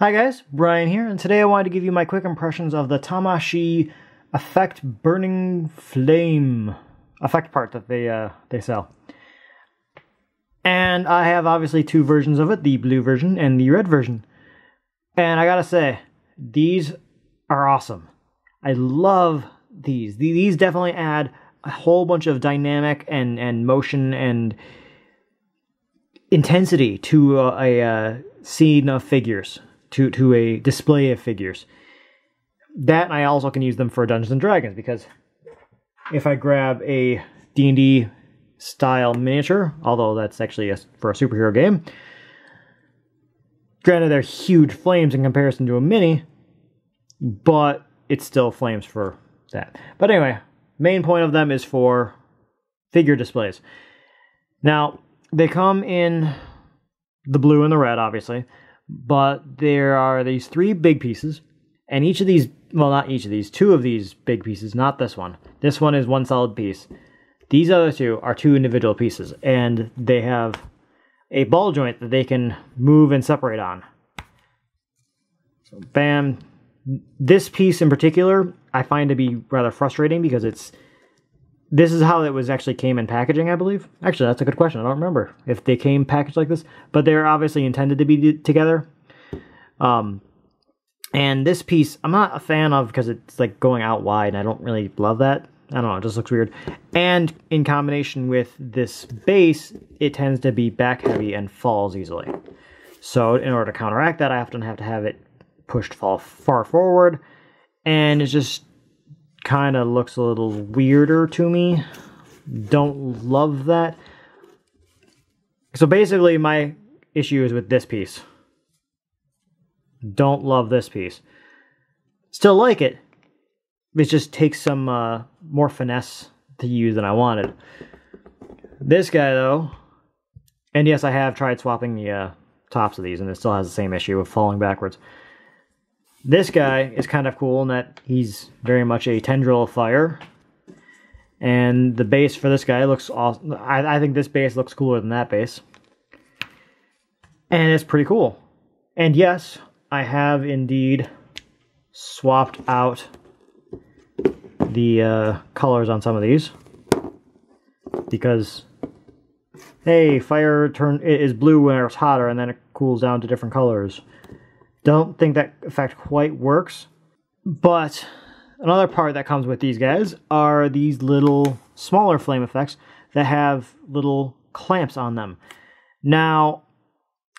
Hi guys, Brian here, and today I wanted to give you my quick impressions of the Tamashii Effect Burning Flame effect part that they uh, they sell. And I have obviously two versions of it, the blue version and the red version. And I gotta say, these are awesome. I love these. These definitely add a whole bunch of dynamic and, and motion and intensity to a, a, a scene of figures to to a display of figures. That I also can use them for Dungeons and Dragons because if I grab a D&D style miniature, although that's actually a, for a superhero game, granted they're huge flames in comparison to a mini, but it's still flames for that. But anyway, main point of them is for figure displays. Now, they come in the blue and the red, obviously but there are these three big pieces, and each of these, well, not each of these, two of these big pieces, not this one. This one is one solid piece. These other two are two individual pieces, and they have a ball joint that they can move and separate on. So, bam. This piece in particular, I find to be rather frustrating because it's this is how it was actually came in packaging, I believe. Actually, that's a good question. I don't remember if they came packaged like this, but they're obviously intended to be together. Um, and this piece, I'm not a fan of because it's like going out wide. And I don't really love that. I don't know, it just looks weird. And in combination with this base, it tends to be back heavy and falls easily. So in order to counteract that, I often have to have it pushed fall far forward. And it's just kind of looks a little weirder to me. Don't love that. So basically, my issue is with this piece. Don't love this piece. Still like it. It just takes some uh, more finesse to use than I wanted. This guy, though, and yes, I have tried swapping the uh, tops of these, and it still has the same issue of falling backwards. This guy is kind of cool in that he's very much a tendril of fire. And the base for this guy looks awesome. I, I think this base looks cooler than that base. And it's pretty cool. And yes, I have indeed swapped out the uh, colors on some of these. Because, hey, fire turn is blue when it's hotter and then it cools down to different colors. Don't think that effect quite works. But another part that comes with these guys are these little smaller flame effects that have little clamps on them. Now,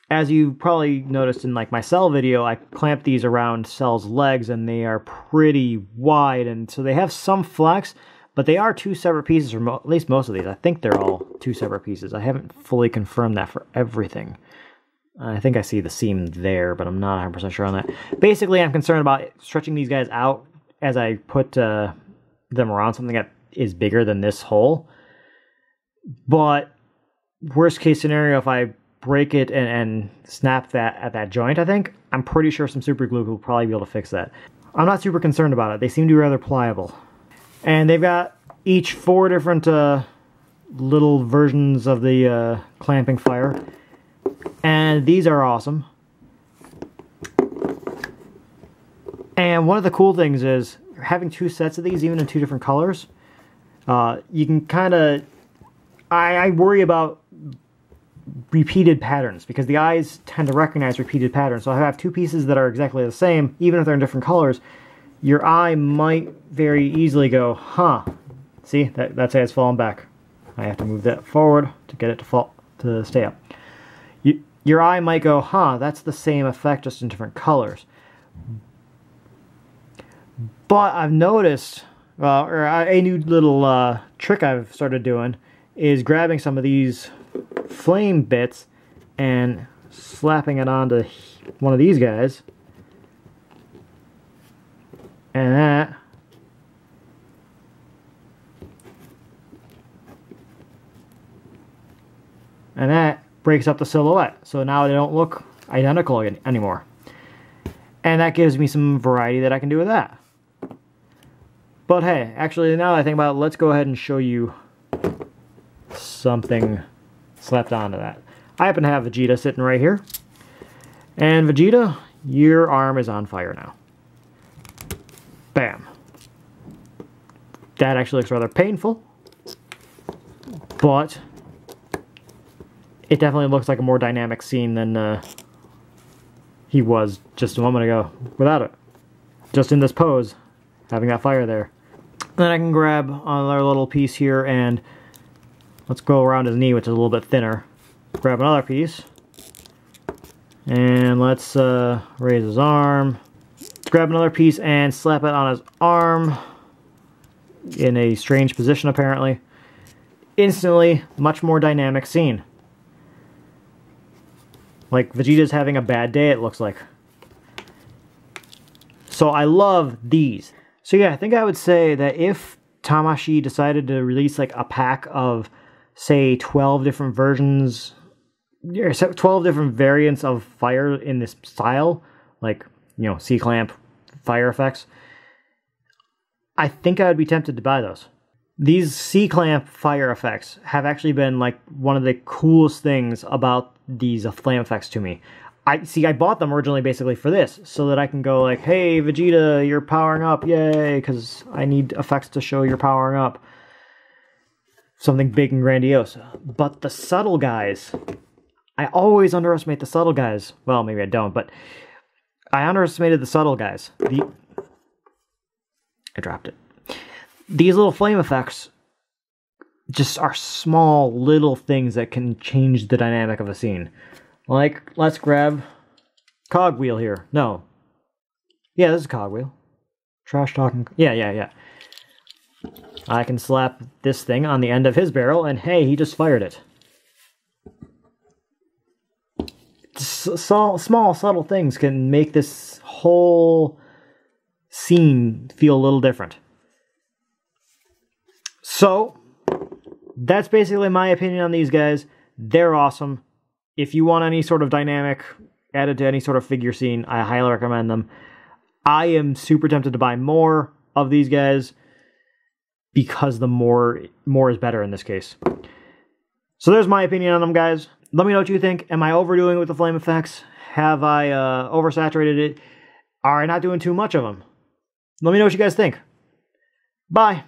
as you probably noticed in like my cell video, I clamped these around Cell's legs and they are pretty wide and so they have some flex, but they are two separate pieces, or at least most of these. I think they're all two separate pieces. I haven't fully confirmed that for everything. I think I see the seam there, but I'm not 100% sure on that. Basically, I'm concerned about stretching these guys out as I put uh, them around something that is bigger than this hole. But worst case scenario, if I break it and, and snap that at that joint, I think, I'm pretty sure some super glue will probably be able to fix that. I'm not super concerned about it. They seem to be rather pliable. And they've got each four different uh, little versions of the uh, clamping fire. And these are awesome. And one of the cool things is having two sets of these, even in two different colors, uh, you can kind of... I, I worry about repeated patterns because the eyes tend to recognize repeated patterns. So if I have two pieces that are exactly the same, even if they're in different colors. Your eye might very easily go, huh, see, that, that's how it's falling back. I have to move that forward to get it to fall to stay up your eye might go, huh, that's the same effect just in different colors. But I've noticed, well, or a new little uh, trick I've started doing is grabbing some of these flame bits and slapping it onto one of these guys. And that and that breaks up the silhouette. So now they don't look identical anymore. And that gives me some variety that I can do with that. But hey, actually now that I think about it, let's go ahead and show you something slapped onto that. I happen to have Vegeta sitting right here. And Vegeta, your arm is on fire now. Bam. That actually looks rather painful, but it definitely looks like a more dynamic scene than uh, he was just a moment ago without it. Just in this pose, having that fire there. Then I can grab another little piece here and let's go around his knee, which is a little bit thinner. Grab another piece. And let's uh, raise his arm. Let's grab another piece and slap it on his arm in a strange position apparently. Instantly, much more dynamic scene. Like Vegeta's having a bad day, it looks like. So I love these. So yeah, I think I would say that if Tamashii decided to release like a pack of, say, 12 different versions, 12 different variants of fire in this style, like, you know, C-clamp fire effects, I think I would be tempted to buy those. These C-clamp fire effects have actually been like one of the coolest things about these uh, flame effects to me. I see I bought them originally basically for this so that I can go like, "Hey Vegeta, you're powering up. Yay!" cuz I need effects to show you're powering up. Something big and grandiose. But the subtle guys, I always underestimate the subtle guys. Well, maybe I don't, but I underestimated the subtle guys. The I dropped it. These little flame effects just are small little things that can change the dynamic of a scene. Like, let's grab cogwheel here. No. Yeah, this is a cogwheel. Trash talking. Yeah, yeah, yeah. I can slap this thing on the end of his barrel, and hey, he just fired it. small, small, subtle things can make this whole scene feel a little different. So, that's basically my opinion on these guys. They're awesome. If you want any sort of dynamic added to any sort of figure scene, I highly recommend them. I am super tempted to buy more of these guys because the more more is better in this case. So there's my opinion on them, guys. Let me know what you think. Am I overdoing it with the flame effects? Have I uh, oversaturated it? Are I not doing too much of them? Let me know what you guys think. Bye.